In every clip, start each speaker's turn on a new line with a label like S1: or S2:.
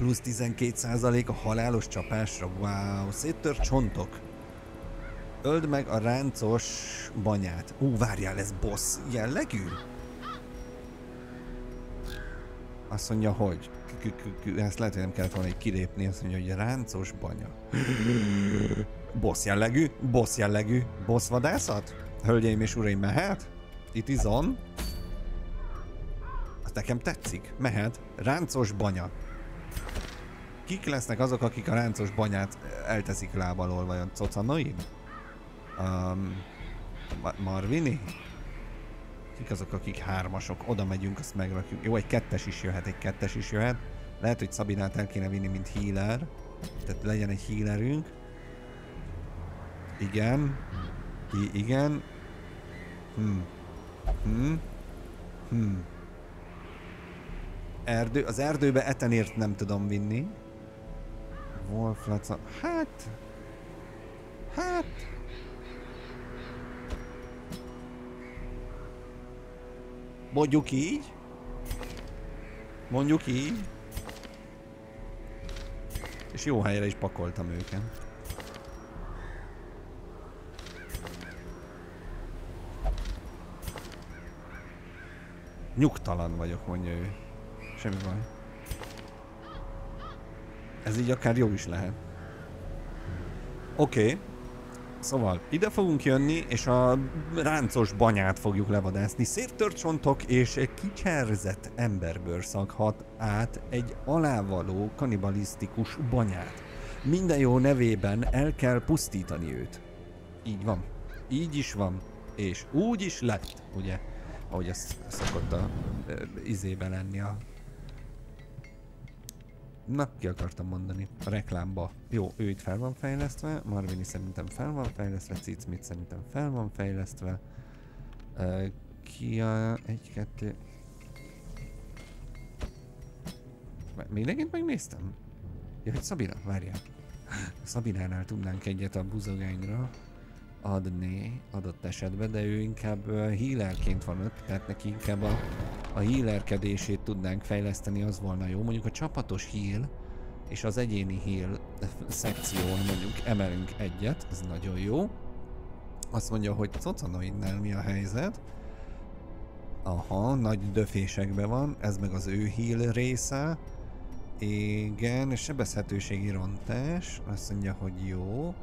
S1: Plusz 12% a halálos csapásra. Wow, széttört csontok. Öld meg a ráncos banyát. Ú, várjál, ez boss jellegű? Azt mondja, hogy... Ezt lehet, hogy nem kellett volna egy kilépni. Azt mondja, hogy ráncos banya. Boss jellegű? Boss jellegű? Boss vadászat? Hölgyeim és uraim, mehet? Itt is on. Az nekem tetszik. Mehet. Ráncos banya. Kik lesznek azok, akik a ráncos banyát elteszik lábalól, vajon Cocanoid? Um, Marvini? Kik azok, akik hármasok? Oda megyünk, azt megrakjuk. Jó, egy kettes is jöhet, egy kettes is jöhet. Lehet, hogy Szabinát el kéne vinni, mint healer. Tehát legyen egy healerünk. Igen. I igen. Hm. Hm. Hm. Erdő. Az erdőbe etenért nem tudom vinni. Wolflaca. Hát... Hát... Mondjuk így. Mondjuk így. És jó helyre is pakoltam őket. Nyugtalan vagyok, mondja ő. Semmi baj. Ez így akár jó is lehet. Oké. Okay. Szóval ide fogunk jönni, és a ráncos banyát fogjuk levadászni. Szértört csontok és egy kicserzett emberbőr szaghat át egy alávaló kanibalisztikus banyát. Minden jó nevében el kell pusztítani őt. Így van. Így is van. És úgy is lett, ugye? Ahogy ez szokott a e, izébe lenni a Na, ki akartam mondani? A reklámba. Jó, ő itt fel van fejlesztve, Marvini szerintem fel van fejlesztve, Cicmit szerintem fel van fejlesztve. Uh, Kia, egy, kettő... Mindenkit megnéztem? Ja, hogy Szabina, várjál. Szabinánál tudnánk egyet a buzogányra adni adott esetben, de ő inkább healerként van ott, tehát neki inkább a, a healerkedését tudnánk fejleszteni, az volna jó. Mondjuk a csapatos heal és az egyéni heal szekción mondjuk emelünk egyet, ez nagyon jó. Azt mondja, hogy Cocanoidnál mi a helyzet. Aha, nagy döfésekben van, ez meg az ő heal része. Igen, sebezhetőségi rontás, azt mondja, hogy jó.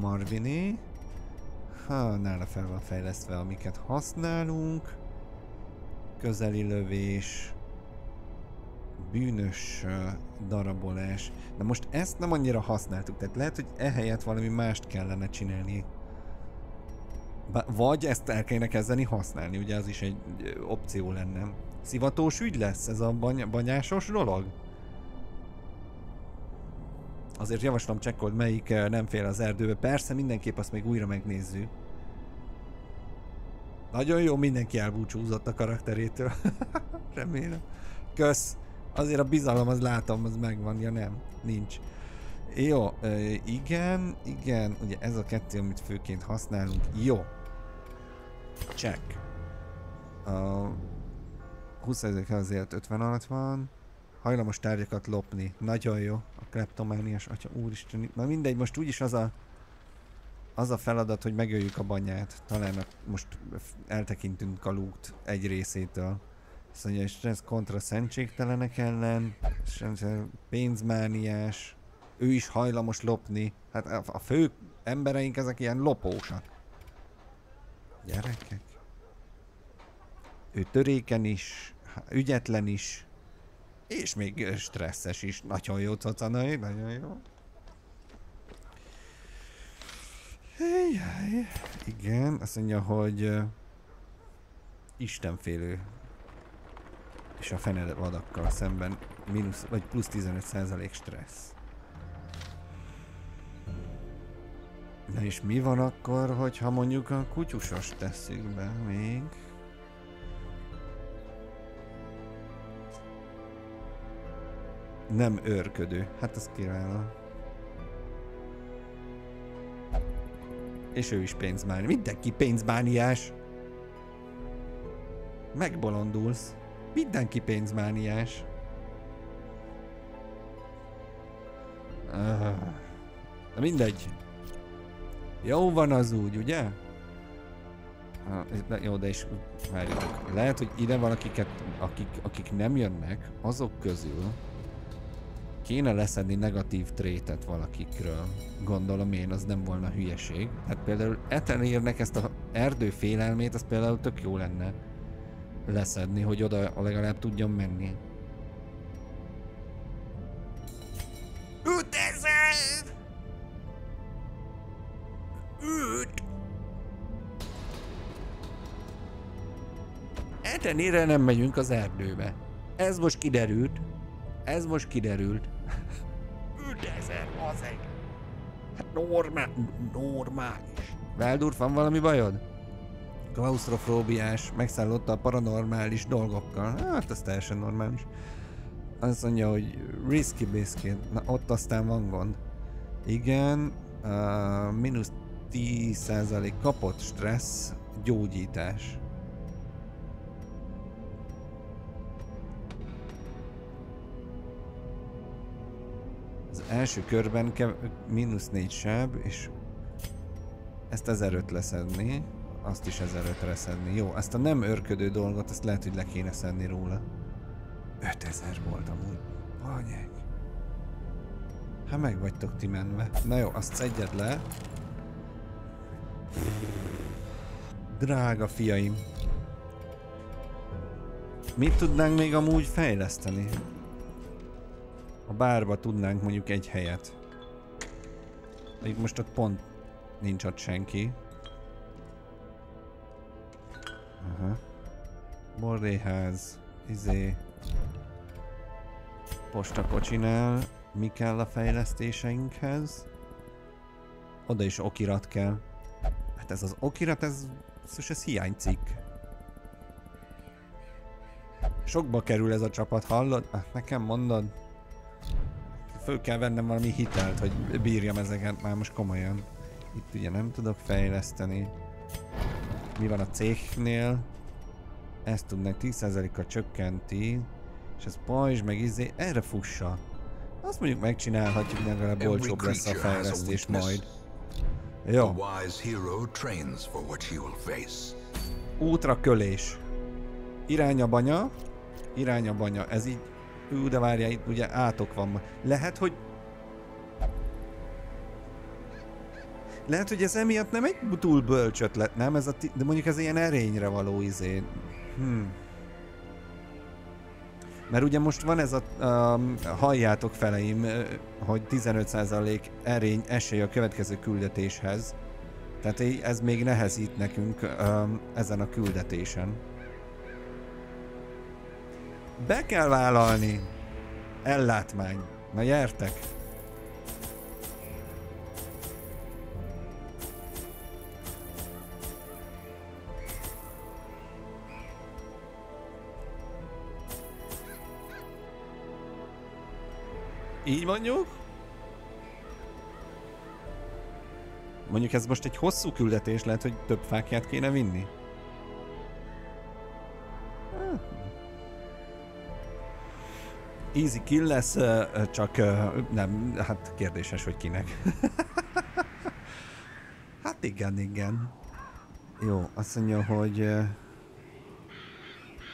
S1: Marvini. Ha, nála fel van fejlesztve, amiket használunk. Közeli lövés. Bűnös darabolás. De most ezt nem annyira használtuk, tehát lehet, hogy ehelyett valami mást kellene csinálni. Vagy ezt el kellene kezdeni használni, ugye az is egy opció lenne. Szivatós ügy lesz ez a bany banyásos dolog? Azért javaslom csekkold, melyik nem fél az erdőbe. Persze, mindenképp azt még újra megnézzük. Nagyon jó, mindenki elbúcsúzott a karakterétől. Remélem. Kösz. Azért a bizalom, az látom, az megvan, ja nem, nincs. Jó, igen, igen, ugye ez a kettő, amit főként használunk. Jó. Check. A 20 azért 50 alatt van. Hajlamos tárgyakat lopni. Nagyon jó. A kleptomániás atya, úristen. Na mindegy, most úgyis az a az a feladat, hogy megöljük a banyát. Talán most eltekintünk a lút egy részétől. Azt mondja, hogy ez kontra szentségtelenek ellen, pénzmániás, ő is hajlamos lopni. Hát a fő embereink ezek ilyen lopósak. Gyerekek. Ő töréken is, ügyetlen is, és még stresszes is. Nagyon jó cocanai, nagyon jó. Jaj, igen, azt mondja, hogy uh, istenfélő és a fene vadakkal szemben mínusz, vagy plusz 15% stressz. Na és mi van akkor, hogyha mondjuk a kutyusos tesszük be még? Nem őrködő. Hát az kiváló. És ő is pénzmáni. Mindenki pénzmániás. Megbolondulsz. Mindenki pénzmániás. Na mindegy. Jó van az úgy, ugye? de, jó, de is várjatok. Lehet, hogy ide valakiket, akik, akik nem jönnek, azok közül kéne leszedni negatív trétet valakikről. Gondolom én, az nem volna hülyeség. Hát például Etelérnek ezt a erdő félelmét, az például tök jó lenne leszedni, hogy oda legalább tudjon menni. 5000! Öt! Etenére nem megyünk az erdőbe. Ez most kiderült. Ez most kiderült. 5000, az egy. Hát normál, normális. Veldurf, van valami bajod? Klaustrofóbiás, megszállotta a paranormális dolgokkal. Hát ez teljesen normális. Azt mondja, hogy risky biscuit. Na ott aztán van gond. Igen, uh, mínusz 10% kapott stressz, gyógyítás. Első körben mínusz 4 seb, és ezt 1005 leszedni, azt is 1005-re szedni. Jó, ezt a nem örködő dolgot, ezt lehet, hogy le kéne szedni róla. 5000 volt amúgy. Banyeg. Hát meg vagytok ti menve. Na jó, azt szedjed le. Drága fiaim. Mit tudnánk még amúgy fejleszteni? A bárba tudnánk mondjuk egy helyet. Még most ott pont nincs ott senki. Aha. Borréház, izé, postakocsinál, mi kell a fejlesztéseinkhez? Oda is okirat kell. Hát ez az okirat, ez, ez, ez hiánycikk. Sokba kerül ez a csapat, hallod? Nekem mondod? Föl kell vennem valami hitelt, hogy bírjam ezeket már most komolyan. Itt ugye nem tudok fejleszteni. Mi van a cégnél? Ezt tudnak 10%-kal csökkenti. És ez pajzs, meg izé, erre fussa. Azt mondjuk megcsinálhatjuk, legalább olcsóbb lesz a fejlesztés majd. Jó. Útra kölés. Irány a banya. Irány a banya. Ez így... Ú, de várjál, itt ugye átok van. Lehet, hogy... Lehet, hogy ez emiatt nem egy túl bölcs ötlet, nem? Ez a de mondjuk ez ilyen erényre való izé. Hmm. Mert ugye most van ez a, um, halljátok feleim, hogy 15% erény esély a következő küldetéshez. Tehát ez még nehezít nekünk um, ezen a küldetésen. Be kell vállalni. Ellátmány. Na gyertek! Így mondjuk? Mondjuk ez most egy hosszú küldetés, lehet, hogy több fákját kéne vinni. Easy kill lesz, csak nem, hát kérdéses, hogy kinek. hát igen, igen. Jó, azt mondja, hogy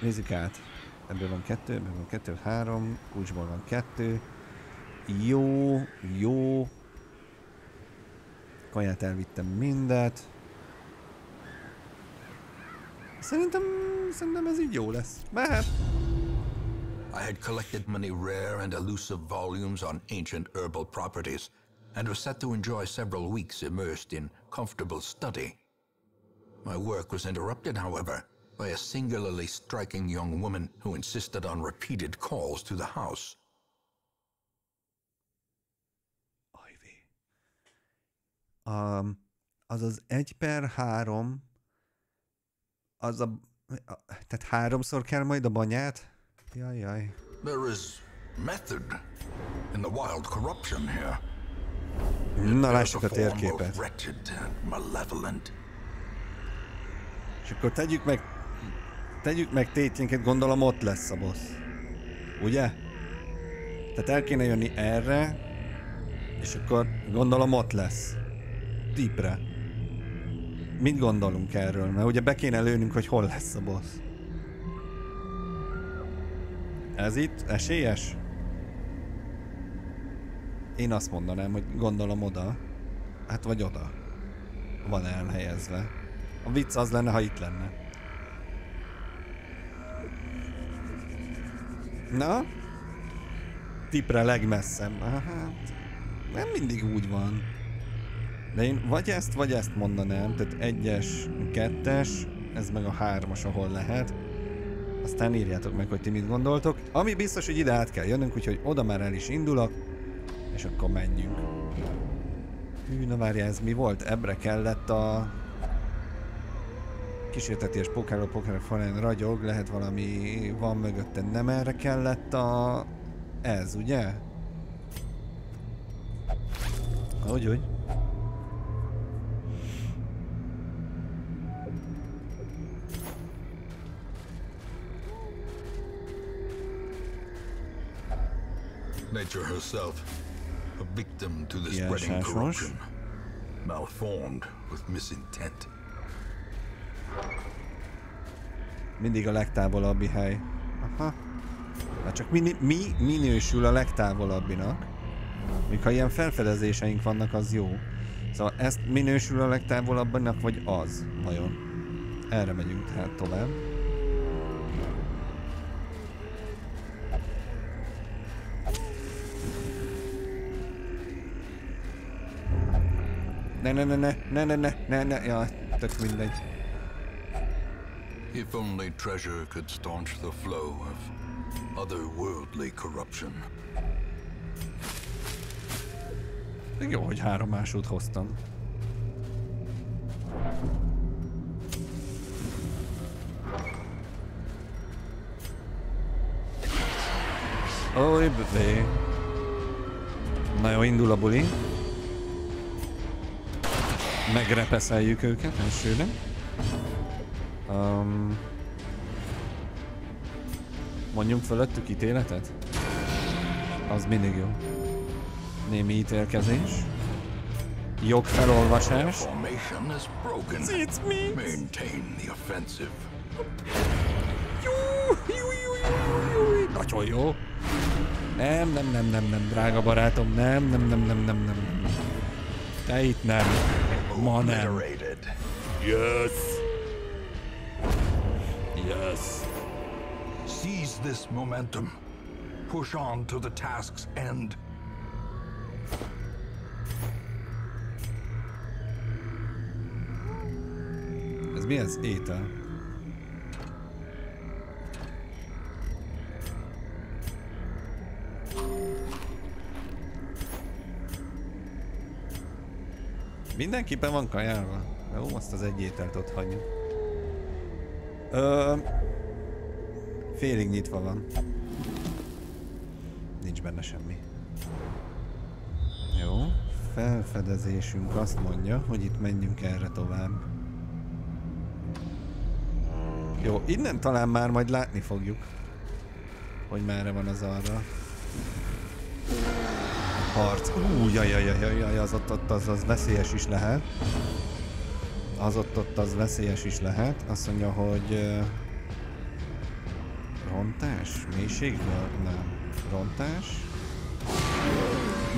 S1: nézzük át. Ebből van kettő, ebből van kettő, három, kulcsból van kettő. Jó, jó. Kaját elvittem mindet. Szerintem, szerintem ez így jó lesz. Mehet. I had collected many rare and elusive volumes on ancient herbal properties and was set to enjoy several weeks immersed in comfortable study. My work was interrupted, however, by a singularly striking young woman who insisted on repeated calls to the house. Ivy. Um, az az 1 per 3, az a, tehát háromszor kell majd a banyát? Jaj, jaj. There is method in the wild corruption here. Na, lássuk a térképet. És akkor tegyük meg, tegyük meg tétjénket, gondolom ott lesz a boss. Ugye? Tehát el kéne jönni erre, És akkor gondolom ott lesz. Deepre. Mit gondolunk erről? Mert ugye be kéne lőnünk, hogy hol lesz a boss. Ez itt esélyes? Én azt mondanám, hogy gondolom oda. Hát vagy oda. Van elhelyezve. A vicc az lenne, ha itt lenne. Na? Tipre legmesszebb. Hát, nem mindig úgy van. De én vagy ezt, vagy ezt mondanám. Tehát egyes, kettes, ez meg a hármas, ahol lehet. Aztán írjátok meg, hogy ti mit gondoltok. Ami biztos, hogy ide át kell jönnünk, úgyhogy oda már el is indulok. És akkor menjünk. Hű, na várjál, ez mi volt? Ebre kellett a... Kísérteties pokerről, pokerről falán ragyog, lehet valami van mögötte. Nem erre kellett a... Ez, ugye? Hogy, hogy?
S2: Nature herself, a victim to the
S1: Yes,
S2: spreading corruption, malformed with misintent.
S1: Mindig a legtávolabbi hely. Aha. Na csak mi, mi minősül a legtávolabbinak? Ha ilyen felfedezéseink vannak, az jó. Szóval ezt minősül a legtávolabbinak, vagy az? Vajon? Erre megyünk tehát tovább. Ne, ne, ne, ne, ne, ne, ne, ne, ja, tök mindegy.
S2: If only treasure could staunch the flow of otherworldly corruption.
S1: Jó, hogy három másút hoztam. Oly, büvé. Na jó, indul a buli. Megrepeszeljük őket elsőre. Um, mondjunk fölöttük ítéletet? Az mindig jó. Némi ítélkezés. Jogfelolvasás. It's me.
S2: Maintain the offensive.
S1: Nagyon jó. Nem, nem, nem, nem, nem, drága barátom, nem, nem, nem, nem, nem, nem. Te itt nem. Ma nem.
S2: Obliterated.
S1: Yes. Yes.
S2: Seize this momentum. Push on to the task's end.
S1: Ez mi Mindenképpen van kajálva. Jó, azt az egy ételt ott hagyjuk. Ö, félig nyitva van. Nincs benne semmi. Jó, felfedezésünk azt mondja, hogy itt menjünk erre tovább. Jó, innen talán már majd látni fogjuk, hogy merre van az arra. Harc. Ú, jaj, jaj, jaj, jaj, az ott, ott az, az veszélyes is lehet. Az ott, ott az veszélyes is lehet. Azt mondja, hogy... Uh, rontás? Mélységből? Nem. Rontás?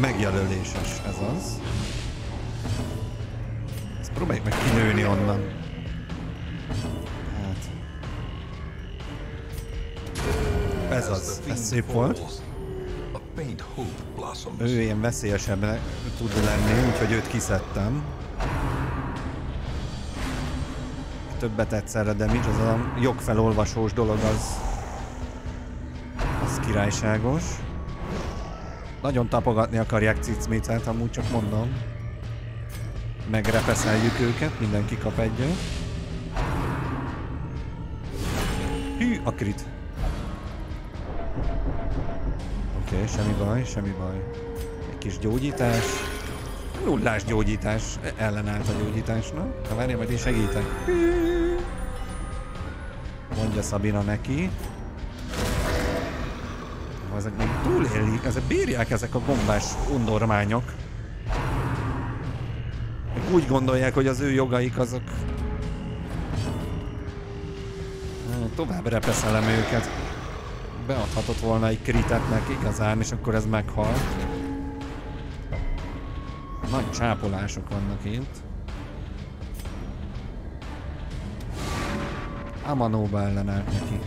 S1: Megjelöléses, ez az. Ezt próbáljuk meg kinőni onnan. Hát... Ez az, ez szép volt.
S2: A faint hope blossoms.
S1: Ő ilyen veszélyesebb tud lenni, úgyhogy őt kiszedtem. Többet egyszerre damage, az a jogfelolvasós dolog az... Az királyságos. Nagyon tapogatni akarják cicmicet, amúgy csak mondom. Megrepeszeljük őket, mindenki kap egyet. Hű, a crit. Oké, okay, semmi baj, semmi baj. Egy kis gyógyítás. Nullás gyógyítás. Ellenállt a gyógyításnak. Ha várjál, majd én segítek. Mondja Szabina neki. Ezek még túlélik, ezek bírják ezek a gombás undormányok. úgy gondolják, hogy az ő jogaik azok... Tovább repeszelem őket. Beadhatott volna egy kritet neki igazán, és akkor ez meghal. Nagy csápolások vannak itt. Amanóba ellenállt neki.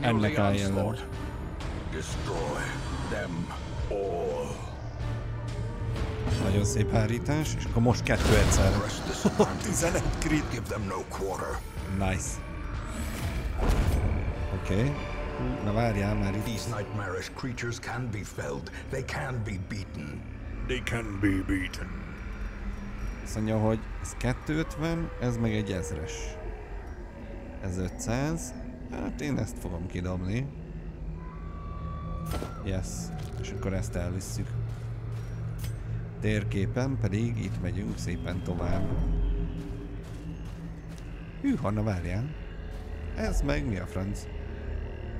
S1: Ennek áll
S2: all.
S1: Nagyon szép hárítás, és akkor most kettő egyszer. 11 crit. Nice. Oké. Okay. Na várjál már itt.
S2: These nightmarish creatures can be felled. They can be beaten.
S3: They can be beaten.
S1: Azt mondja, hogy ez 250, ez meg egy ezres. Ez 500. Hát én ezt fogom kidobni. Yes. És akkor ezt elvisszük. Térképen pedig itt megyünk szépen tovább. Hű, Hanna, várjál. Ez meg mi a franc?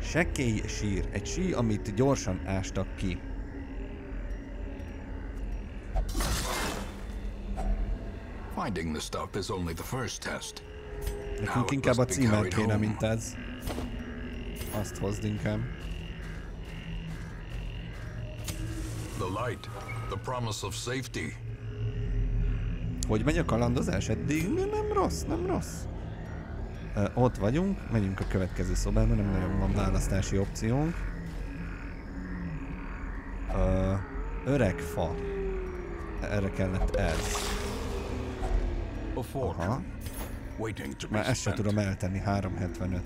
S1: Sekély sír. Egy sí, amit gyorsan ástak ki.
S2: Finding the stuff is only the first test.
S1: Nekünk inkább a címer kéne, mint ez. Azt hozd inkább.
S2: The light, the promise of safety.
S1: Hogy megy a kalandozás eddig? Nem rossz, nem rossz. Ott vagyunk, megyünk a következő szobába, nem nagyon van választási opciónk. Ö, öreg fa. Erre kellett ez. Aha. Már ezt sem tudom eltenni, 375.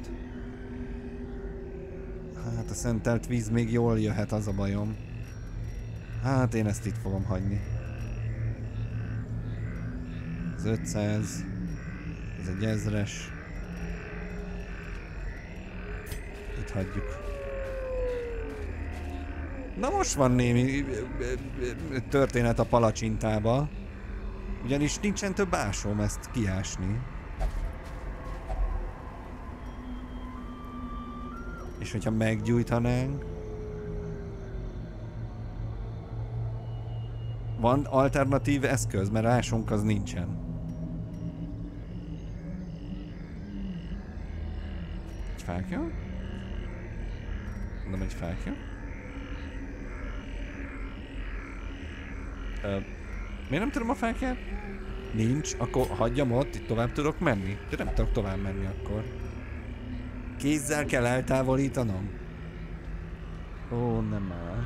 S1: Hát a szentelt víz még jól jöhet, az a bajom. Hát én ezt itt fogom hagyni. Ez 500. Ez egy ezres. Itt hagyjuk. Na most van némi történet a palacsintába. Ugyanis nincsen több ásom ezt kiásni. És hogyha meggyújtanánk... Van alternatív eszköz, mert ásunk az nincsen. Egy fákja? Nem egy fákja? Ö, miért nem tudom a fákját? Nincs, akkor hagyjam ott, itt tovább tudok menni? De nem tudok tovább menni akkor. Kézzel kell eltávolítanom? Ó, nem áll.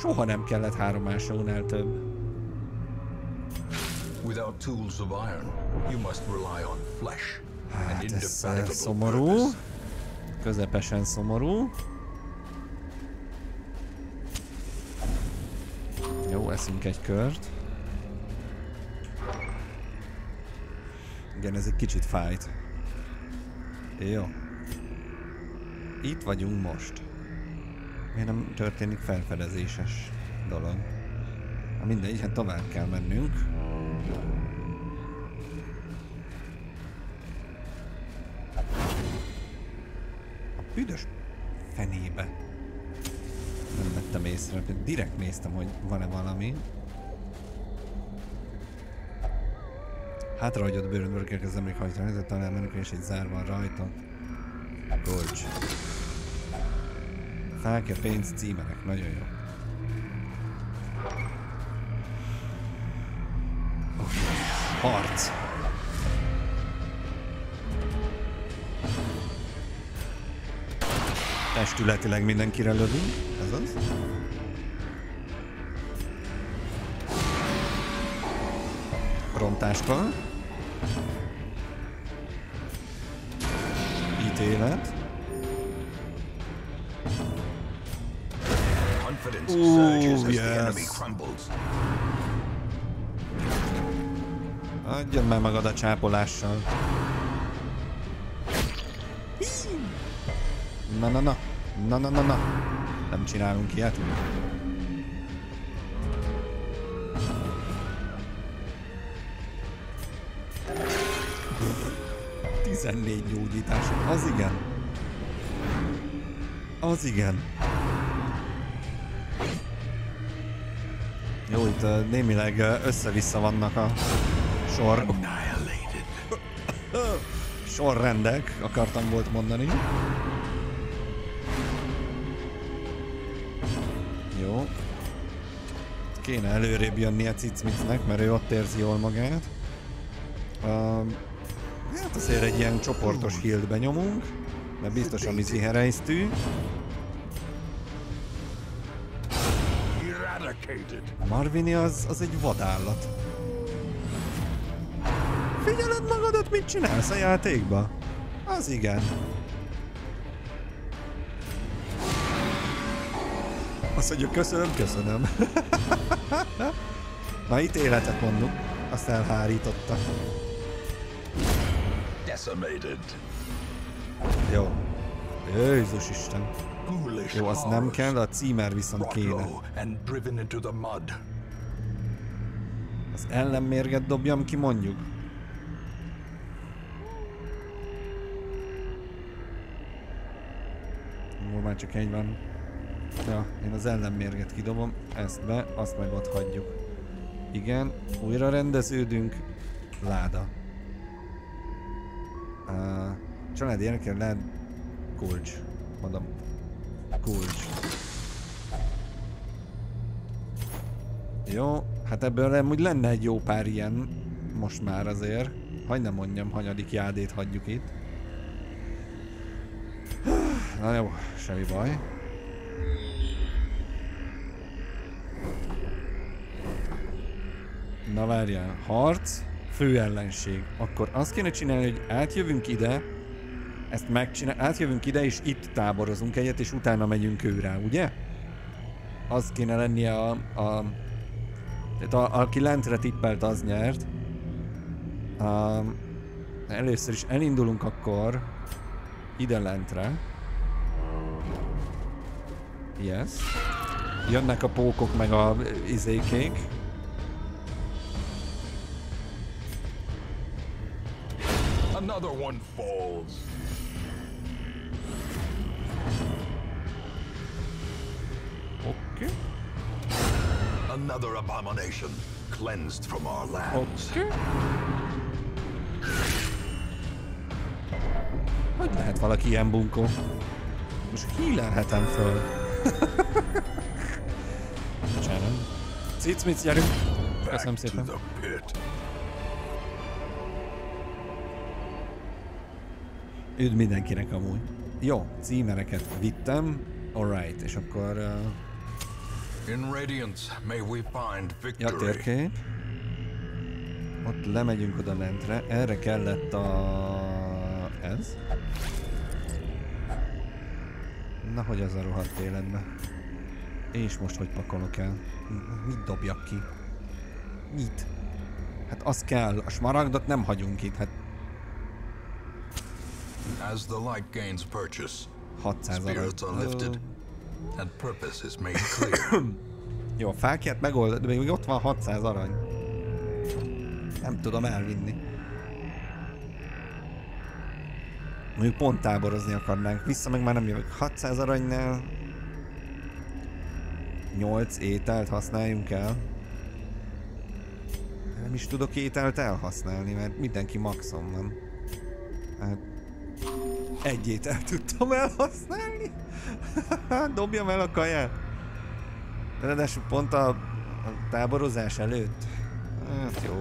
S1: Soha nem kellett három ásónál több.
S2: Without tools of iron, you must rely on flesh.
S1: Hát ez
S2: indefatigable
S1: szomorú.
S2: purpose.
S1: Közepesen szomorú. Jó, eszünk egy kört. Igen, ez egy kicsit fájt. Jó. Itt vagyunk most. Miért nem történik felfedezéses dolog? Ha mindegy, hát tovább kell mennünk. Büdös fenébe. Nem vettem észre, direkt néztem, hogy van-e valami. Hátrahagyott bőröndből kezd emlékhajtani, de talán mennek és egy zár van rajta. Golcs. Fákja, pénz, címerek, nagyon jó. Harc. Testületileg mindenkire lövünk, ez az. Rontáskal. Ítélet. Ooh, yes. Adjad már magad a csápolással. Na, na, na. Na, na, na, na. Nem csinálunk ilyet. Tizennégy gyógyítás. Az igen. Az igen. Jó, itt uh, némileg uh, össze-vissza vannak a sor, sorrendek, akartam volt mondani. Kéne előrébb jönni a cicmicnek, mert ő ott érzi jól magát. Um, hát azért egy ilyen csoportos hilt benyomunk, mert biztos a Mizi herejsztű. A Marvini az, az egy vadállat. Figyeled magadat, mit csinálsz a játékba? Az igen. Azt mondjuk köszönöm, köszönöm. Na itt életet mondunk. Azt elhárította.
S2: Decimated.
S1: Jó. Jézus Isten. Jó, az nem kell, de a címer viszont kéne. Az ellenmérget dobjam ki mondjuk. Jó, már csak egy van. Ja, én az ellenmérget kidobom, ezt be, azt meg ott hagyjuk. Igen, újra rendeződünk. Láda. Uh, családi érkel lehet kulcs. Mondom. Kulcs. Jó, hát ebből amúgy lenne egy jó pár ilyen, most már azért. Hagy nem mondjam, hanyadik jádét hagyjuk itt. Na jó, semmi baj. Na várjál, harc, fő ellenség. Akkor azt kéne csinálni, hogy átjövünk ide, ezt megcsinál, átjövünk ide, és itt táborozunk egyet, és utána megyünk őrá, ugye? Az kéne lennie a, a tehát a, aki lentre tippelt, az nyert. Um, először is elindulunk akkor ide lentre. Yes. Jönnek a pókok meg a izékék.
S2: Another one falls.
S1: Oké.
S2: Another abomination cleansed from our lands.
S1: Oké. Hogy lehet valaki ilyen bunkó? Most healerhetem föl. Bocsánat. Cicmic, gyerünk! Köszönöm szépen. Üdv mindenkinek amúgy. Jó, címereket vittem. Alright, és akkor... Uh,
S2: In Radiance, may we find
S1: ja,
S2: victory.
S1: térkép. Ott lemegyünk oda lentre. Erre kellett a... Ez? Na, hogy az a rohadt életbe. És most hogy pakolok el? Mit dobjak ki? Mit? Hát az kell, a smaragdot nem hagyunk itt, hát
S2: As the light gains purchase,
S1: 600
S2: spirits are lifted, and purpose is made clear.
S1: Jó, a fákját megold, de még ott van 600 arany. Nem tudom elvinni. Mondjuk pont táborozni akarnánk. Vissza meg már nem jövök. 600 aranynál 8 ételt használjunk el. Nem is tudok ételt elhasználni, mert mindenki maxon van. Hát egy ételt tudtam elhasználni. Dobjam el a kaját. Ráadásul pont a, a táborozás előtt. Hát jó.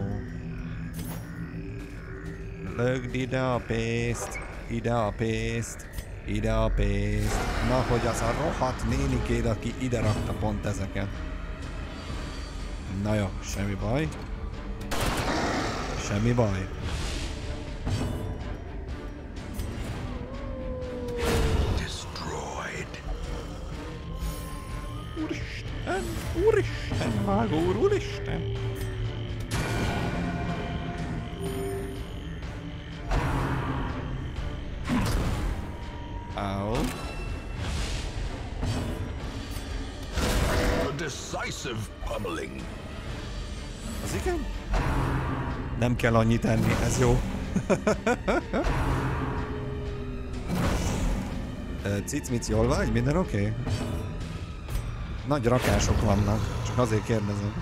S1: Lögd ide a pénzt, ide a pénzt, ide a pénzt. Na, hogy az a rohadt nénikéd, aki ide rakta pont ezeket. Na jó, semmi baj. Semmi baj. Úristen, vágó úr, úristen. Au.
S2: A decisive pummeling.
S1: Az igen? Nem kell annyit tenni, ez jó. Cicmic jól vagy? Minden oké? Okay? Nagy rakások vannak, csak azért kérdezem.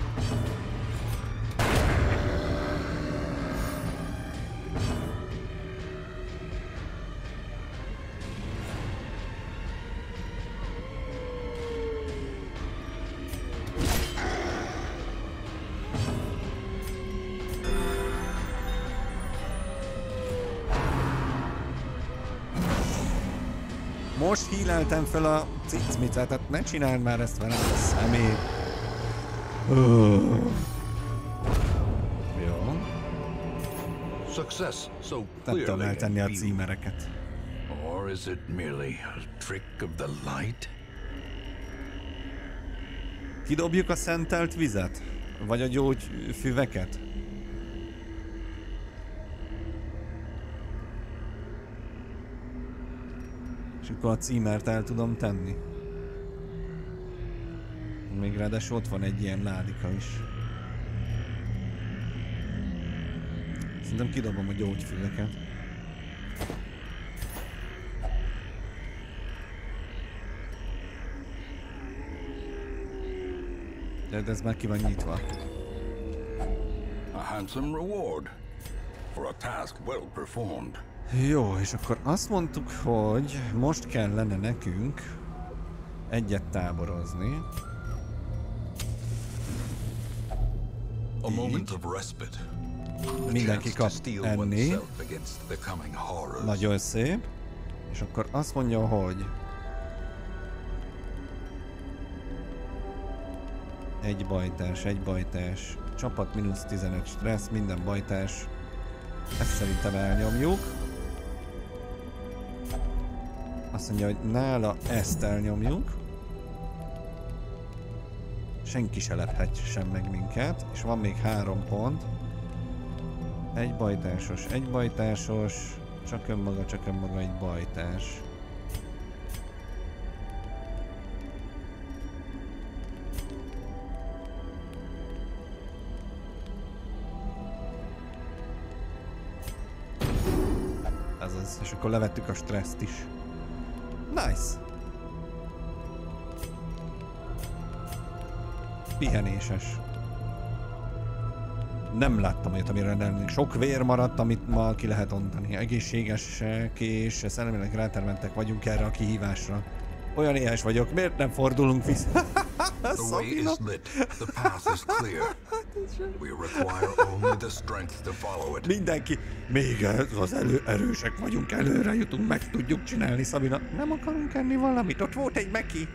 S1: Most híleltem fel a cicmicet, tehát ne csináld már ezt velem, a szemét. Jó,
S2: Success so
S1: nem tudom eltenni a címereket.
S2: Or is it merely a trick of the light?
S1: Kidobjuk a szentelt vizet? Vagy a gyógyfüveket? És akkor a címert el tudom tenni. Még ráadásul ott van egy ilyen ládika is. Szerintem kidobom a gyógyfüveket. De ez már ki van nyitva.
S2: A handsome reward for a task well performed.
S1: Jó, és akkor azt mondtuk, hogy most kellene nekünk egyet táborozni.
S2: A moment of respite. A
S1: Mindenki kap enni. Nagyon szép. És akkor azt mondja, hogy egy bajtás, egy bajtás, csapat mínusz 15 stressz, minden bajtás. Ezt szerintem elnyomjuk. Azt mondja, hogy nála ezt elnyomjuk. Senki se lephet sem meg minket, és van még három pont. Egy bajtásos, egy bajtásos, csak önmaga, csak önmaga egy bajtás. Ez az, és akkor levettük a stresszt is. Nice! Pihenéses. Nem láttam olyat, amire rendelnék. Sok vér maradt, amit ma ki lehet ontani. Egészségesek és szellemileg rátermentek vagyunk erre a kihívásra. Olyan éhes vagyok, miért nem fordulunk vissza?
S2: The
S1: Mindenki, még ez az elő, erősek vagyunk, előre jutunk, meg tudjuk csinálni, Szabina. Nem akarunk enni valamit? Ott volt egy meki.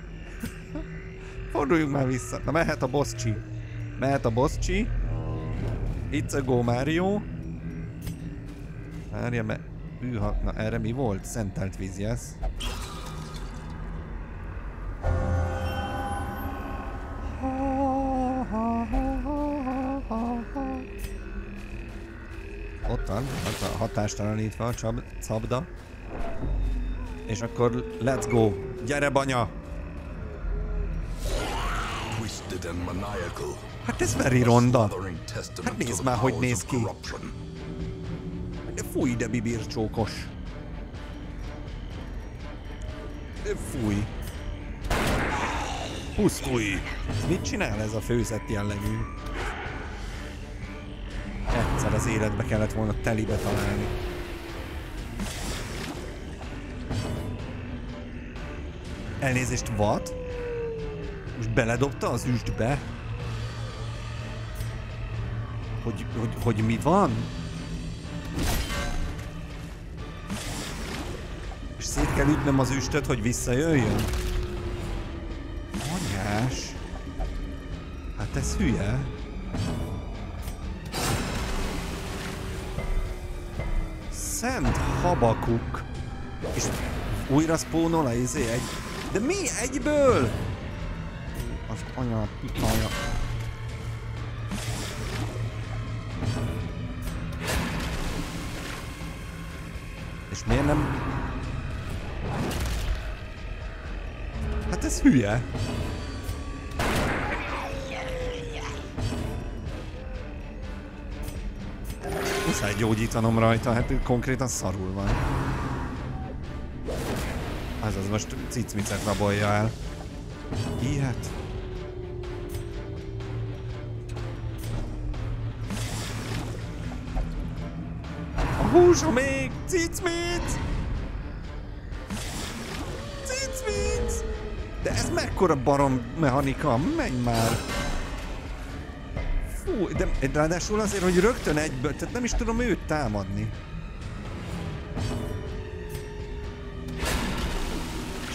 S1: Forduljunk már vissza. Na mehet a bosscsi. Mehet a bosscsi. It's a go Mario. Várja, mert... Hűha, na erre mi volt? Szentelt víz, yes. Hatástalanítva a csab, szabda. És akkor let's go. Gyere, banya! Hát ez veri ronda. Hát nézd már, hogy néz ki. De fúj, de bibircsókos. De fúj. Pusztulj! Mit csinál ez a főzett jellegű? Az életbe kellett volna telibe találni. Elnézést, vad? Most beledobta az üstbe? Hogy, hogy, hogy mi van? És szét kell ütnöm az üstöt, hogy visszajöjjön? Anyás. Hát ez hülye. Szent Habakuk. És újra spónol a izé egy... De mi? Egyből? Az anya pitája. És miért nem... Hát ez hülye. Muszáj gyógyítanom rajta, hát konkrétan szarul van. Ez az most cicmicet rabolja el. Ilyet? A húsa még! Cicmic! Cicmic! De ez mekkora barom mechanika? Menj már! Fú, de ráadásul azért, hogy rögtön egyből, tehát nem is tudom őt támadni.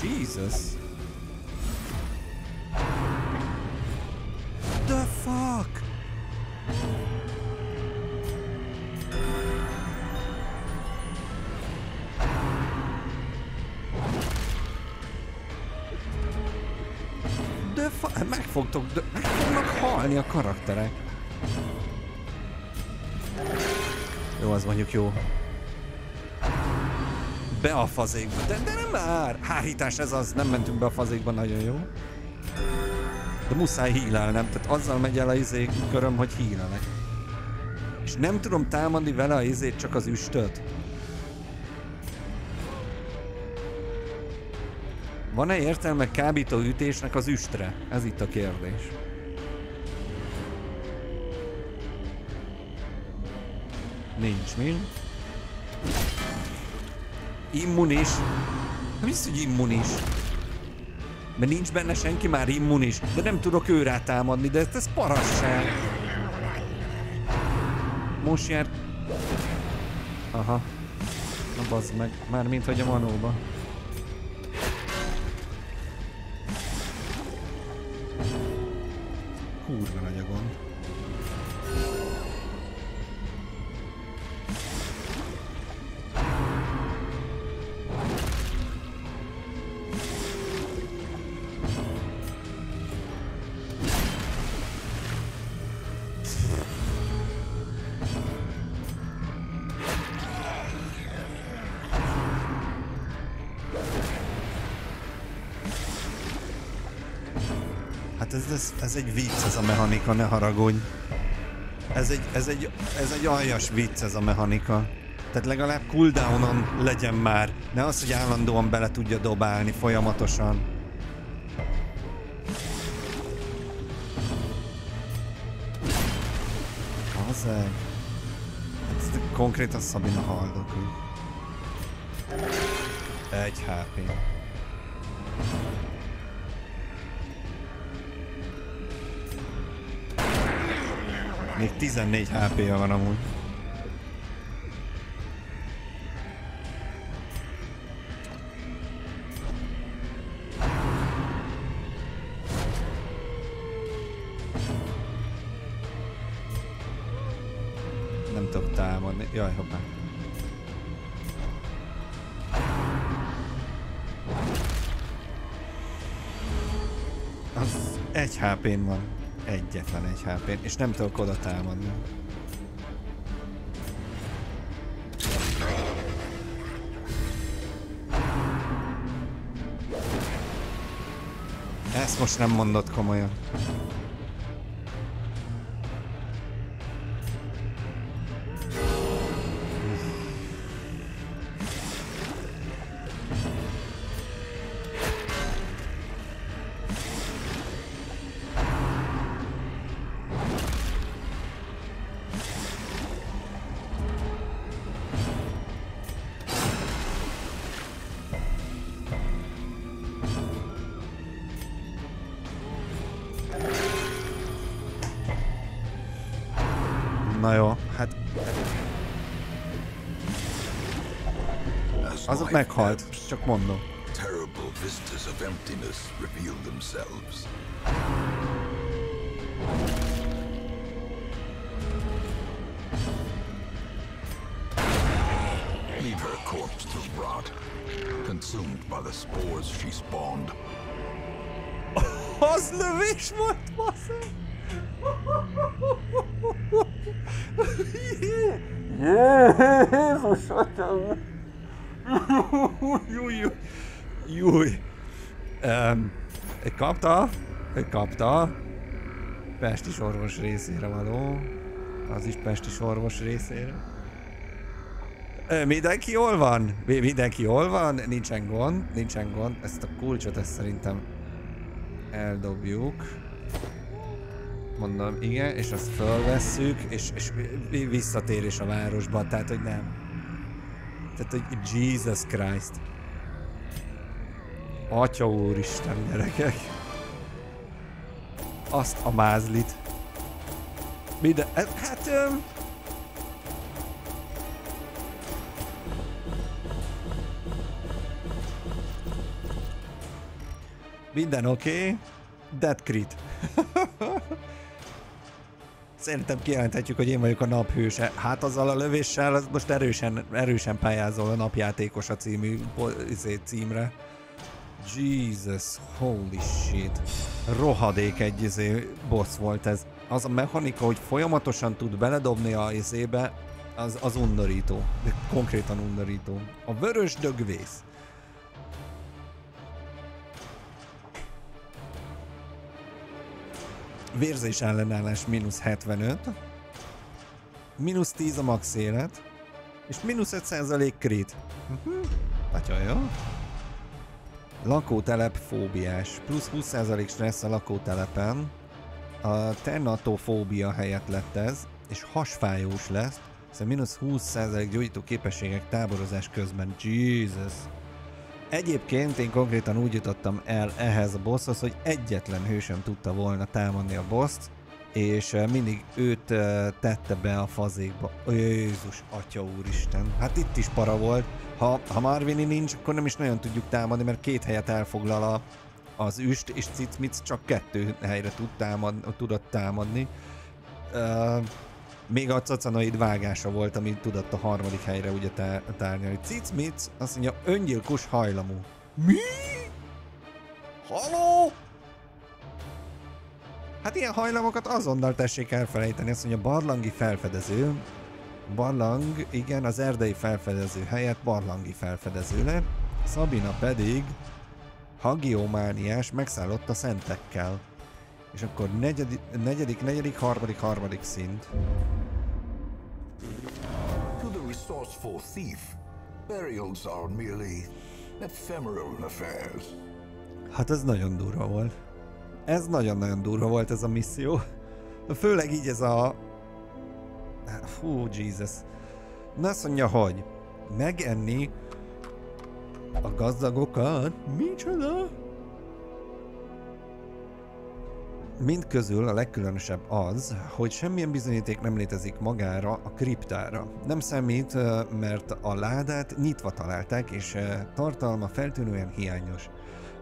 S1: Jesus. The fuck? De fa... Hát meg fogtok... De meg fognak halni a karakterek. Mondjuk jó. Be a fazékba. De, de nem már! Hárítás ez az, nem mentünk be a fazékba, nagyon jó. De muszáj hílelnem, tehát azzal megy el a izé köröm, hogy hílelek. És nem tudom támadni vele a izét, csak az üstöt. Van-e értelme kábító ütésnek az üstre? Ez itt a kérdés. Nincs mi. Immunis. Nem hisz, hogy immunis. Mert nincs benne senki már immunis. De nem tudok őrá támadni, de ez, ez parasság. Most jár... Aha. Na bazd meg. Mármint, hogy a manóba. Kurva nagy a gond. Hát ez, ez, ez egy vicc ez a mechanika, ne haragudj. Ez egy, ez egy, ez egy aljas vicc ez a mechanika. Tehát legalább cooldownon legyen már. Ne az, hogy állandóan bele tudja dobálni folyamatosan. Azeg. Hát ez konkrétan Szabina haldok. Egy HP. Még 14 HP-ja van amúgy. Nem tudok támadni. Jaj, hoppá. Az egy HP-n van. Egyetlen egy hp és nem tudok oda támadni. Ezt most nem mondott komolyan.
S2: doesn't
S1: make height.
S2: Terrible vistas of emptiness reveal themselves. Leave her corpse to rot, consumed by the spores she spawned.
S1: Özlemiş mutması. yeah. Yeah, for sure. Júj, júj. Um, kapta, kapta. Pestis orvos részére való. Az is Pestis orvos részére. Mindenki jól van? Mi- Mindenki jól van? Nincsen gond, nincsen gond. Ezt a kulcsot ezt szerintem eldobjuk. Mondom, igen, és azt fölvesszük, és, és vi- visszatérés a városba, tehát hogy nem. Tehát, hogy Jesus Christ. Atya úristen, gyerekek. Azt a mázlit. Minden, e, hát... Öm, minden oké. Okay. Dead crit. Szerintem kijelenthetjük, hogy én vagyok a naphőse. Hát azzal a lövéssel az most erősen, erősen pályázol a napjátékos a című izé, címre. Jesus, holy shit. Rohadék egy izé boss volt ez. Az a mechanika, hogy folyamatosan tud beledobni a izébe, az, az undorító. De konkrétan undorító. A vörös dögvész. Vérzés ellenállás mínusz 75. Mínusz 10 a max élet. És mínusz 5% crit. Uh-huh. Nagyon jó. Lakótelep fóbiás. Plusz 20% stressz a lakótelepen. A ternatofóbia helyett lett ez, és hasfájós lesz. Szóval mínusz 20% gyógyító képességek táborozás közben. Jesus. Egyébként én konkrétan úgy jutottam el ehhez a bosshoz, hogy egyetlen hősöm tudta volna támadni a boszt, és mindig őt tette be a fazékba. Jézus, atya úristen. Hát itt is para volt. Ha, ha Marvini nincs, akkor nem is nagyon tudjuk támadni, mert két helyet elfoglal a, az üst, és Cicmic csak kettő helyre tud támad, tudott támadni. Uh, még a cacanoid vágása volt, ami tudott a harmadik helyre ugye tárnyalni. Cicmic azt mondja, öngyilkos hajlamú. Mi? Haló? Hát ilyen hajlamokat azonnal tessék elfelejteni, azt mondja, barlangi felfedező. Barlang, igen, az erdei felfedező helyett barlangi felfedező le. Szabina pedig hagiomániás megszállott a szentekkel. És akkor negyedik, negyedik, negyedik, harmadik, harmadik szint.
S2: Resourceful thief, burials are merely ephemeral affairs.
S1: Hát ez nagyon durva volt. Ez nagyon-nagyon durva volt ez a misszió. Főleg így ez a... Fú, Jesus. Na azt mondja, hogy megenni a gazdagokat. Micsoda? Mind közül a legkülönösebb az, hogy semmilyen bizonyíték nem létezik magára a kriptára. Nem számít, mert a ládát nyitva találták, és tartalma feltűnően hiányos.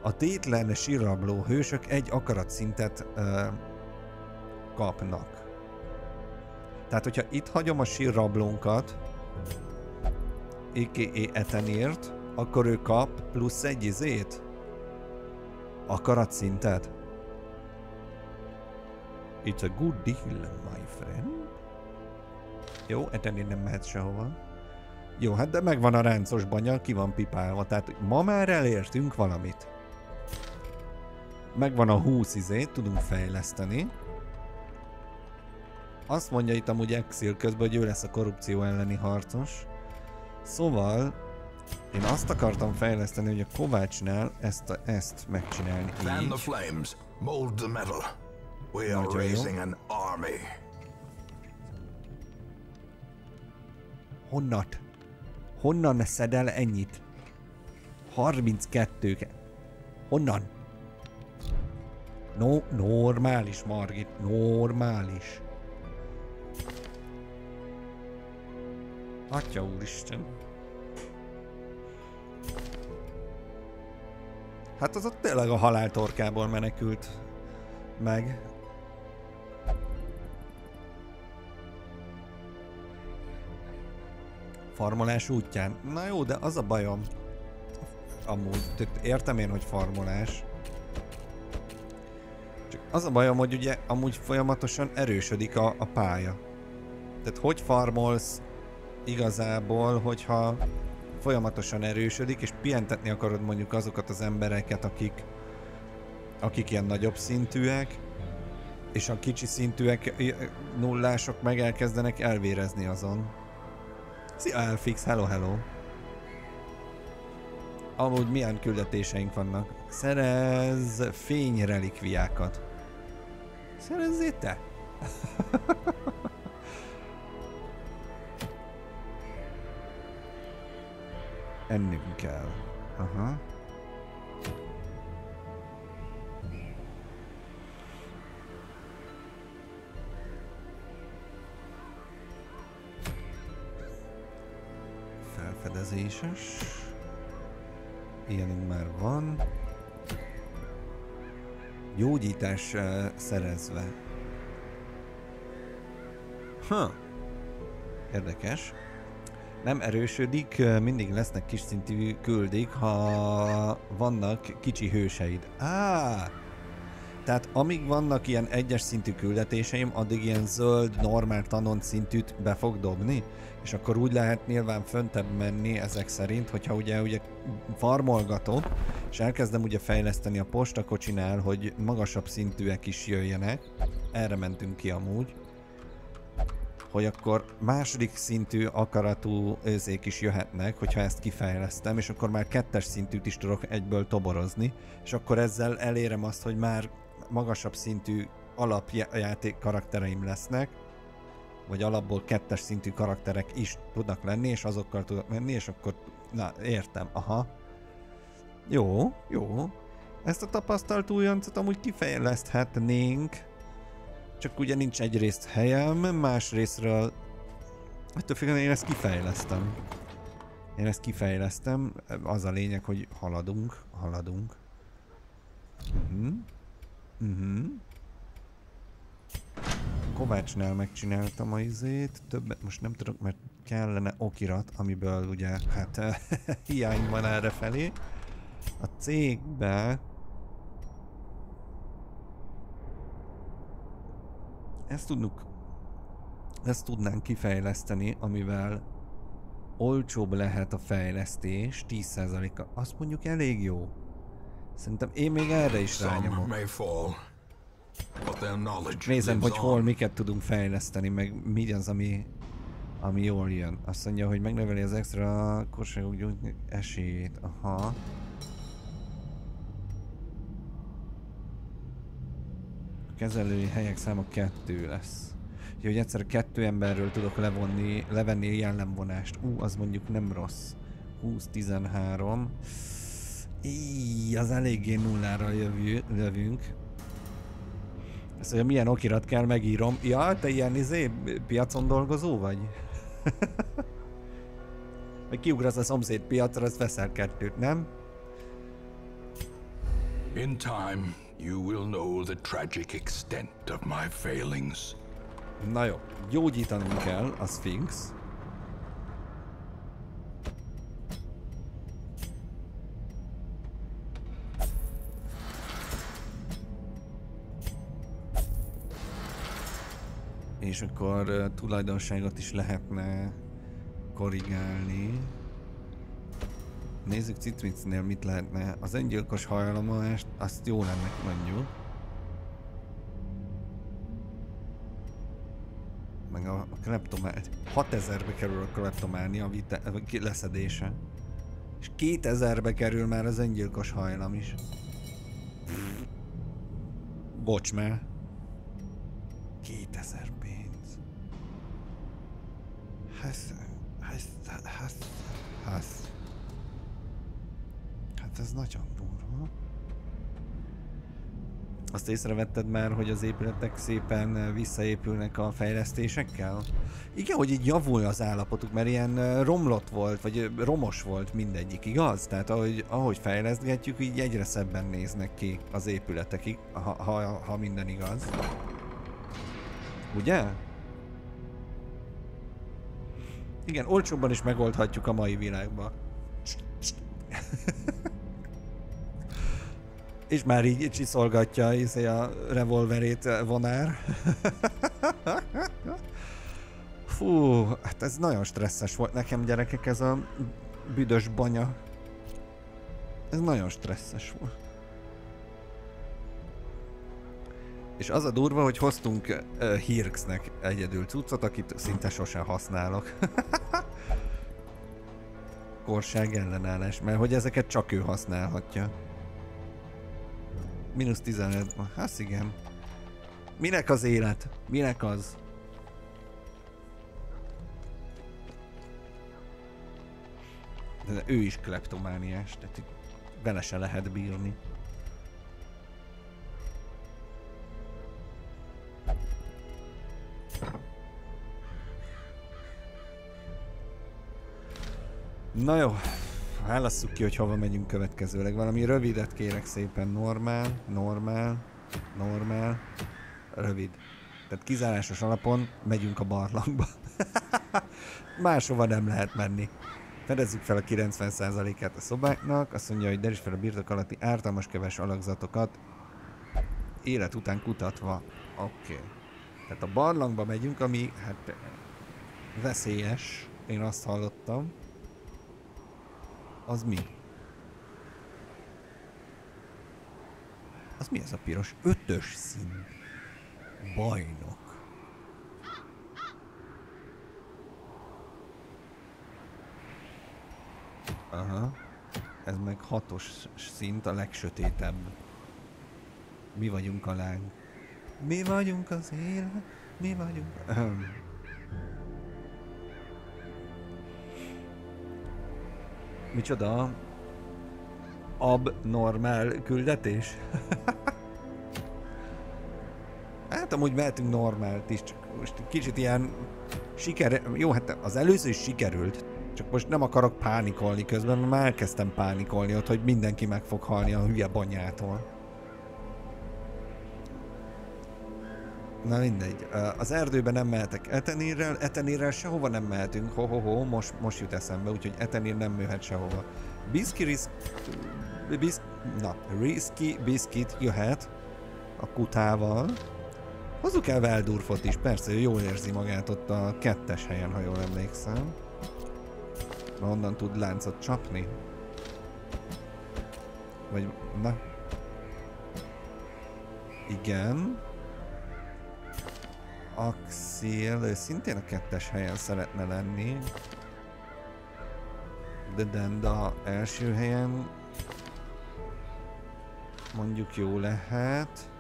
S1: A tétlen sírrabló hősök egy akaratszintet uh, kapnak. Tehát, hogyha itt hagyom a sírrablónkat, a.k.a. Etenért, akkor ő kap plusz egy izét? Akaratszintet? It's a good deal, my friend. Jó, Etenér nem mehet sehova. Jó, hát de megvan a ráncos banya, ki van pipálva, tehát ma már elértünk valamit. Megvan a 20 izét, tudunk fejleszteni. Azt mondja itt amúgy Exil közben, hogy ő lesz a korrupció elleni harcos. Szóval én azt akartam fejleszteni, hogy a Kovácsnál ezt, a, ezt megcsinálni így.
S2: We are raising an army.
S1: Honnat? Honnan szed el ennyit? 32 -ke. Honnan? No, normális, Margit, normális. Atya úristen. Hát az ott tényleg a halál torkából menekült meg. Farmolás útján. Na jó, de az a bajom. Amúgy, értem én, hogy farmolás. Csak az a bajom, hogy ugye amúgy folyamatosan erősödik a, a pálya. Tehát hogy farmolsz igazából, hogyha folyamatosan erősödik, és pihentetni akarod mondjuk azokat az embereket, akik, akik ilyen nagyobb szintűek, és a kicsi szintűek nullások meg elkezdenek elvérezni azon. Szia Elfix, hello hello! Amúgy milyen küldetéseink vannak? Szerez fényrelikviákat. Szerezzél te? ennünk kell. Aha. Felfedezéses. Ilyenünk már van. Gyógyítás uh, szerezve. Ha. Érdekes. Nem erősödik, mindig lesznek kis szintű küldik, ha vannak kicsi hőseid. Á, tehát amíg vannak ilyen egyes szintű küldetéseim, addig ilyen zöld, normál tanon szintűt be fog dobni, és akkor úgy lehet nyilván föntebb menni ezek szerint, hogyha ugye, ugye farmolgatok, és elkezdem ugye fejleszteni a postakocsinál, hogy magasabb szintűek is jöjjenek, erre mentünk ki amúgy, hogy akkor második szintű akaratú őzék is jöhetnek, hogyha ezt kifejlesztem, és akkor már kettes szintűt is tudok egyből toborozni, és akkor ezzel elérem azt, hogy már magasabb szintű alapjáték karaktereim lesznek, vagy alapból kettes szintű karakterek is tudnak lenni, és azokkal tudok menni, és akkor, na, értem, aha. Jó, jó. Ezt a tapasztalt újoncot amúgy kifejleszthetnénk, csak ugye nincs egyrészt helyem, másrésztről ettől függően én ezt kifejlesztem. Én ezt kifejlesztem, az a lényeg, hogy haladunk, haladunk. Mhm. Uh mhm. Kovácsnál megcsináltam a izét, többet most nem tudok, mert kellene okirat, amiből ugye hát hiány van erre felé. A cégbe ezt tudnunk, ezt tudnánk kifejleszteni, amivel olcsóbb lehet a fejlesztés 10%-kal. Azt mondjuk elég jó. Szerintem én még erre is rányomok. Nézem, hogy hol miket tudunk fejleszteni, meg mi az, ami, ami jól jön. Azt mondja, hogy megnöveli az extra gyújtni esélyét. Aha. kezelői helyek száma kettő lesz. Úgyhogy egyszer kettő emberről tudok levonni, levenni jellemvonást. Ú, az mondjuk nem rossz. 20-13. Íj, az eléggé nullára jövő, jövünk. Ezt, hogy milyen okirat kell, megírom. Ja, te ilyen izé, piacon dolgozó vagy? Vagy kiugrasz a szomszéd piacra, az veszel kettőt, nem? In time, you will know the tragic extent of my failings. Na jó, gyógyítanunk kell a Sphinx. És akkor tulajdonságot is lehetne korrigálni. Nézzük Citricnél mit lehetne. Az öngyilkos hajlamolást, azt jó lenne mondjuk. Meg a, a kleptomál... 6000-be kerül a kleptománia vite, leszedése. És 2000-be kerül már az öngyilkos hajlam is. Bocs már. 2000 pénz. Hasz... Hasz... Hasz... Hasz ez nagyon durva. Azt észrevetted már, hogy az épületek szépen visszaépülnek a fejlesztésekkel? Igen, hogy így javul az állapotuk, mert ilyen romlott volt, vagy romos volt mindegyik, igaz? Tehát ahogy, ahogy fejlesztgetjük, így egyre szebben néznek ki az épületek, ha, ha, ha minden igaz. Ugye? Igen, olcsóbban is megoldhatjuk a mai világban. És már így csiszolgatja izé a revolverét eh, vonár. Fú, hát ez nagyon stresszes volt nekem gyerekek ez a büdös banya. Ez nagyon stresszes volt. És az a durva, hogy hoztunk uh, Hirksnek egyedül cuccot, akit szinte sosem használok. Korság ellenállás, mert hogy ezeket csak ő használhatja. Minusz 15. Hát igen. Minek az élet? Minek az? De ő is kleptomániás, tehát vele se lehet bírni. Na jó, válasszuk ki, hogy hova megyünk következőleg. Valami rövidet kérek szépen. Normál, normál, normál, rövid. Tehát kizárásos alapon megyünk a barlangba. Máshova nem lehet menni. Fedezzük fel a 90%-át a szobáknak, azt mondja, hogy deríts fel a birtok alatti ártalmas keves alakzatokat élet után kutatva. Oké. Okay. Tehát a barlangba megyünk, ami hát veszélyes, én azt hallottam. Az mi? Az mi ez a piros? Ötös szín. Bajnok. Aha. Ez meg hatos szint, a legsötétebb. Mi vagyunk a láng. Mi vagyunk az élet, mi vagyunk... Micsoda? Abnormál küldetés? hát amúgy mehetünk normált is, csak most kicsit ilyen siker... Jó, hát az előző is sikerült, csak most nem akarok pánikolni közben, már elkezdtem pánikolni ott, hogy mindenki meg fog halni a hülye banyától. Na mindegy. Az erdőben nem mehetek Etenérrel, Etenérrel sehova nem mehetünk. Ho-ho-ho, most, most jut eszembe, úgyhogy Etenér nem mehet sehova. Biszki risk... Na, Risky Biscuit jöhet a kutával. Hozzuk el Veldurfot is, persze, ő jól érzi magát ott a kettes helyen, ha jól emlékszem. Onnan tud láncot csapni. Vagy, na. Igen. Axel, ő szintén a kettes helyen szeretne lenni. De Denda első helyen mondjuk jó lehet.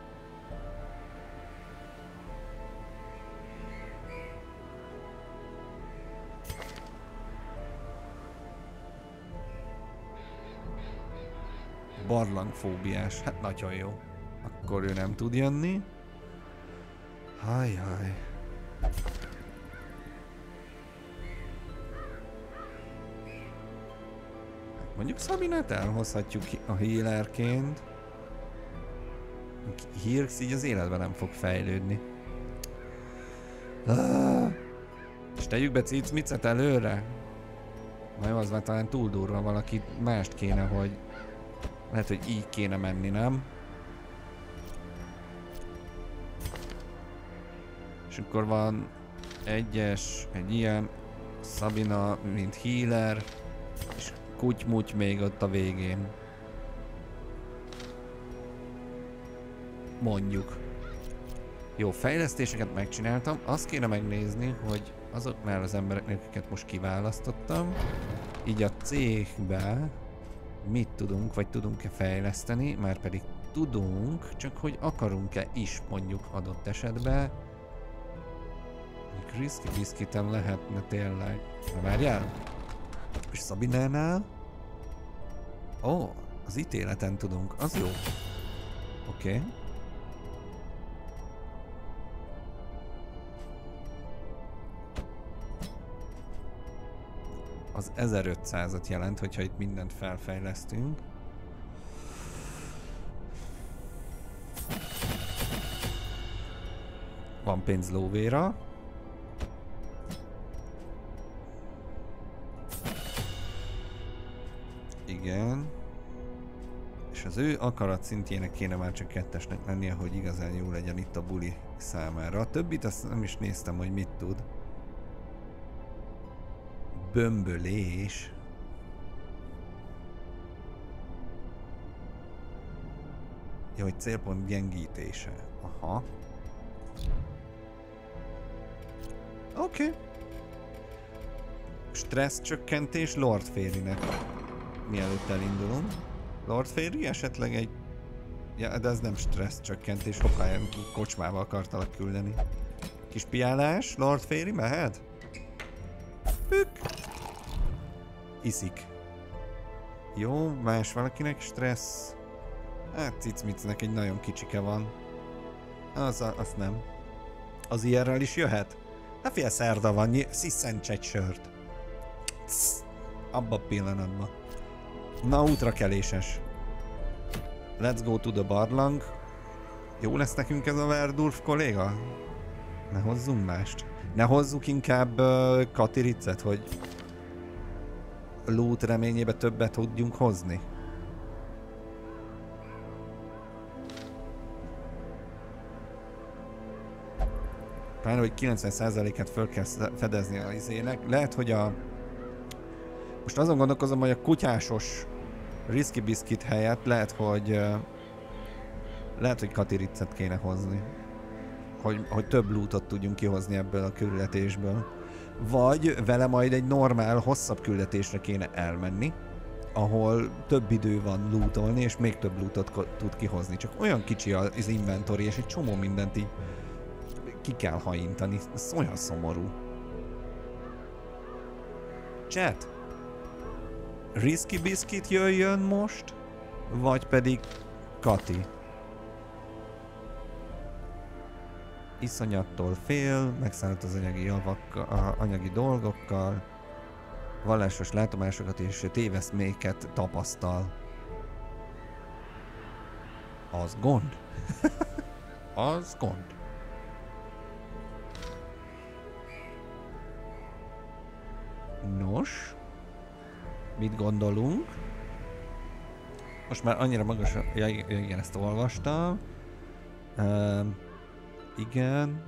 S1: Barlangfóbiás, hát nagyon jó. Akkor ő nem tud jönni. Hajjaj. Mondjuk Szabinát elhozhatjuk a healerként. Hirx így az életben nem fog fejlődni. Ah. És tegyük be Cicmicet előre? Na jó, az már talán túl durva, valaki mást kéne, hogy... Lehet, hogy így kéne menni, nem? És akkor van egyes, egy ilyen, Sabina, mint healer, és kutymuty még ott a végén. Mondjuk. Jó, fejlesztéseket megcsináltam. Azt kéne megnézni, hogy azoknál az embereknek, akiket most kiválasztottam, így a cégbe mit tudunk, vagy tudunk-e fejleszteni, már pedig tudunk, csak hogy akarunk-e is mondjuk adott esetben Risky Biscuiten lehetne tényleg. Na várjál? És Szabinánál? Ó, oh, az ítéleten tudunk, az jó. Oké. Okay. Az 1500-at jelent, hogyha itt mindent felfejlesztünk. Van pénz lóvéra. Igen. És az ő akarat szintjének kéne már csak kettesnek lennie, hogy igazán jó legyen itt a buli számára. A többit azt nem is néztem, hogy mit tud. Bömbölés. Ja, hogy célpont gyengítése. Aha. Oké. Okay. Stressz csökkentés Lord Férinek mielőtt elindulunk. Lord Fairy esetleg egy... Ja, de ez nem stressz csökkentés, hoppá, kocsmába akartalak küldeni. Kis piálás, Lord Fairy, mehet? Pük! Iszik. Jó, más valakinek stressz. Hát cicmicnek egy nagyon kicsike van. Az, a, azt nem. Az ilyenről is jöhet? Na fél szerda van, sziszents egy sört. Csz, abba a pillanatban. Na útrakeléses. Let's go to the barlang. Jó lesz nekünk ez a Verdurf kolléga? Ne hozzunk mást. Ne hozzuk inkább uh, Katiricet, hogy loot reményébe többet tudjunk hozni. Pláne, hogy 90%-et föl kell fedezni a izének. Lehet, hogy a... Most azon gondolkozom, hogy a kutyásos Risky Biscuit helyett lehet, hogy... Lehet, hogy Katiricet kéne hozni. Hogy, hogy több lootot tudjunk kihozni ebből a küldetésből. Vagy vele majd egy normál, hosszabb küldetésre kéne elmenni, ahol több idő van lootolni, és még több lootot tud kihozni. Csak olyan kicsi az inventory, és egy csomó mindent így ki kell hajintani. Ez olyan szomorú. Chat! Risky Biscuit jöjjön most? Vagy pedig Kati? Iszonyattól fél, megszállít az anyagi, javakkal, anyagi dolgokkal, vallásos látomásokat és téveszméket tapasztal. Az gond? az gond. Nos, mit gondolunk? Most már annyira magas, ja, igen, ezt olvastam. Um, igen.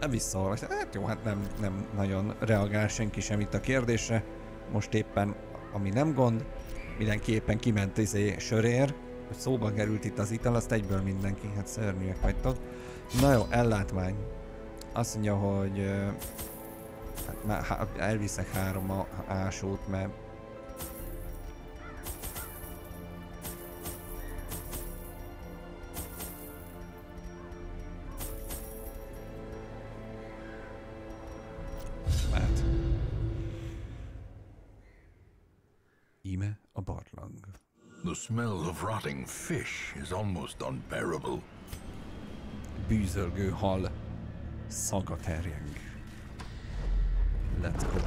S1: Nem visszaolvastam. Hát jó, hát nem, nem nagyon reagál senki sem itt a kérdésre. Most éppen, ami nem gond, mindenki éppen kiment izé sörér, hogy szóba került itt az ital, azt egyből mindenki, hát szörnyűek vagytok. Na jó, ellátmány. Azt mondja, hogy ö, hát már há- elviszek három a- ásót, mert íme a barlang.
S2: The smell of rotting fish is almost unbearable.
S1: Bűzölgő hal szaga terjeng. Let's go.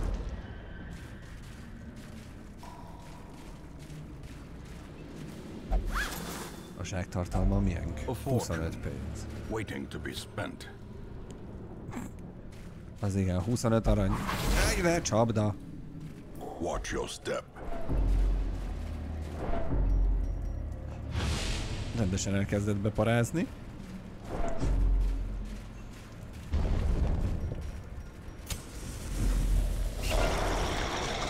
S1: A zsáktartalma milyen?
S2: A
S1: 25 pénz.
S2: Waiting to be spent.
S1: Az igen, 25 arany. Egyre csapda.
S2: Watch your step.
S1: Rendesen elkezdett beparázni.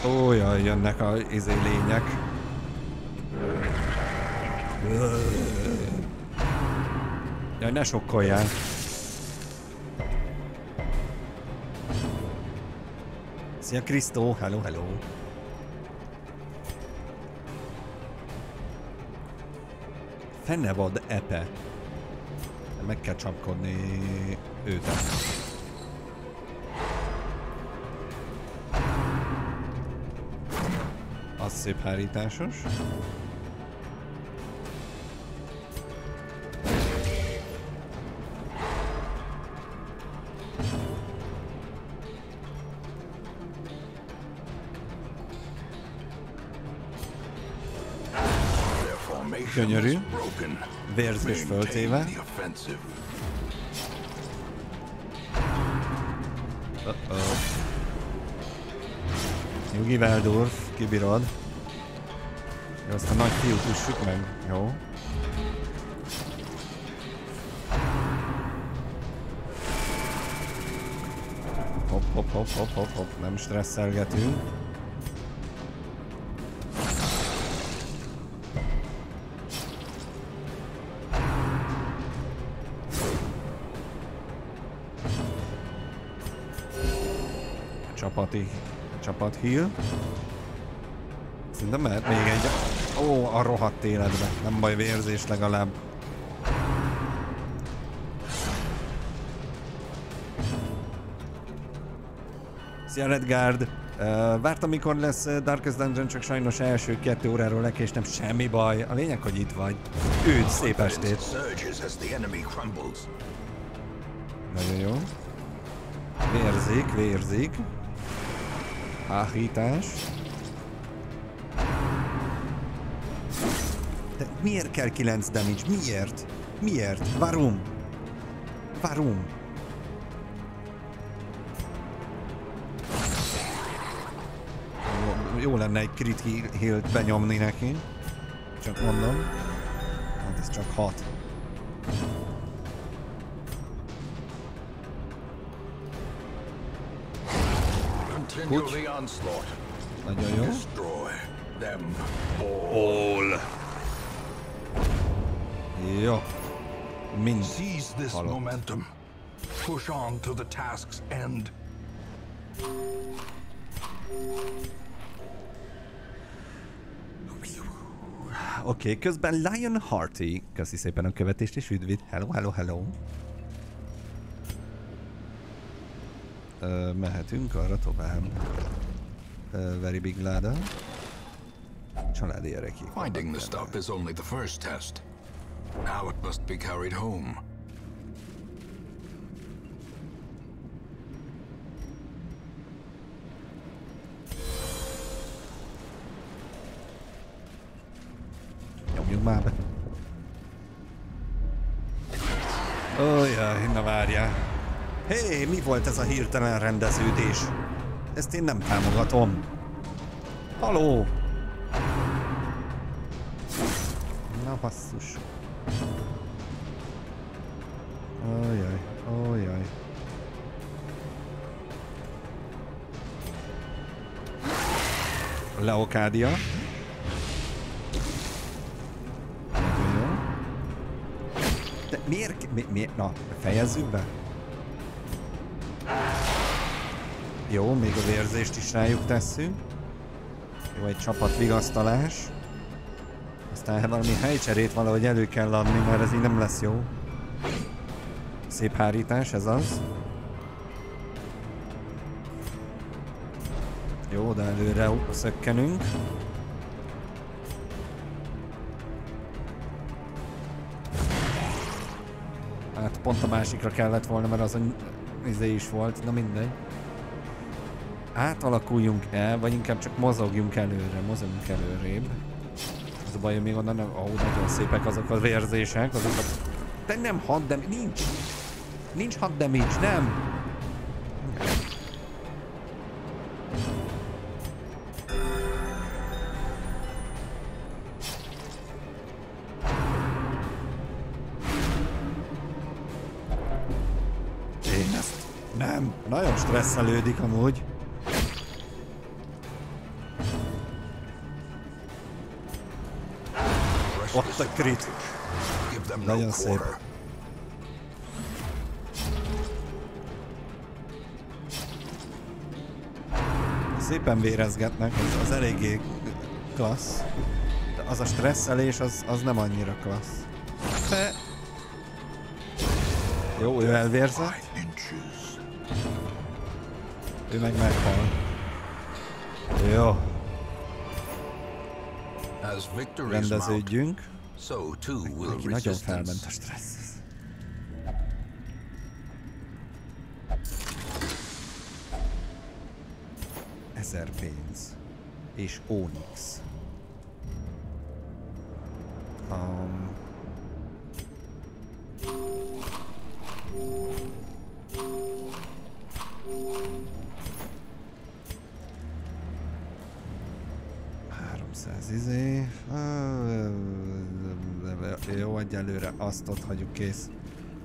S1: Ó, jaj, jönnek a izé lények. Jaj, ne sokkoljál. Szia Krisztó, hello, hello. Fenevad epe. Meg kell csapkodni őt. Szép hárításos. Gyönyörű. Vérzés föltéve.
S2: Offensive.
S1: Uh-oh. Nyugi Veldorf, kibírod. Azt a nagy fiút üssük meg. Jó. Hopp, hopp, hopp, hopp, hopp, hopp, nem stresszelgetünk. Csapati, csapat heal. Szerintem mehet még egy... Ó, a rohadt életbe. Nem baj, vérzés legalább. Szia Redguard! Uh, vártam, mikor lesz Darkest Dungeon, csak sajnos első kettő óráról lekéstem, semmi baj. A lényeg, hogy itt vagy. Üdv, szép estét. Nagyon jó. Vérzik, vérzik. Áhítás. Miért kell 9 damage? Miért? Miért? Varum? Varum? Jó, jó lenne egy crit heal- heal-t benyomni neki. Csak mondom. Hát ez csak 6.
S2: Continue
S1: Goed.
S2: the onslaught.
S1: Nagyon jó.
S2: Destroy them all.
S1: Jó.
S2: Seize this
S1: Halott.
S2: momentum. Push on to the task's end.
S1: Oké, okay, közben Lion Hearty, köszi szépen a követést és üdvít. Hello, hello, hello. Ö, mehetünk arra tovább. Ö, very big ladder. Családi.
S2: Finding the stuff is only the first test. Now it must be carried home.
S1: Nyomjuk már be. Ó, jaj, na várjál. Hé, hey, mi volt ez a hirtelen rendeződés? Ezt én nem támogatom. Haló! Na basszus. Ójaj, ójaj. Leokádia. De miért, mi, mi, na, fejezzük be? Jó, még a vérzést is rájuk tesszünk. Jó, egy csapat vigasztalás. Aztán valami helycserét valahogy elő kell adni, mert ez így nem lesz jó. Szép hárítás, ez az. Jó, de előre szökkenünk. Hát pont a másikra kellett volna, mert az a izé is volt, na mindegy. Átalakuljunk el, vagy inkább csak mozogjunk előre, mozogjunk előrébb. Az a baj, még onnan nem... Ó, nagyon szépek azok a vérzések, azok a... De nem hat damage, nincs! Nincs hat damage, nem! Én ezt nem. Nagyon stresszelődik amúgy. Ott a crit.
S2: Give them no
S1: Nagyon szép.
S2: quarter.
S1: Szépen vérezgetnek, az, az eléggé klassz. De az a stresszelés, az, az nem annyira klassz. De... Jó, ő elvérzett, ő meg meghal. Jó, rendeződjünk. Neki nagyon felment a stressz. Ezer pénz. És Onyx. Hagyjuk kész.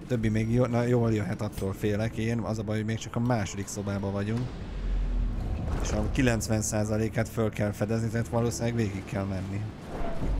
S1: Többi még jó, na, jól jöhet, attól félek én. Az a baj, hogy még csak a második szobában vagyunk. És a 90%-át föl kell fedezni, tehát valószínűleg végig kell menni.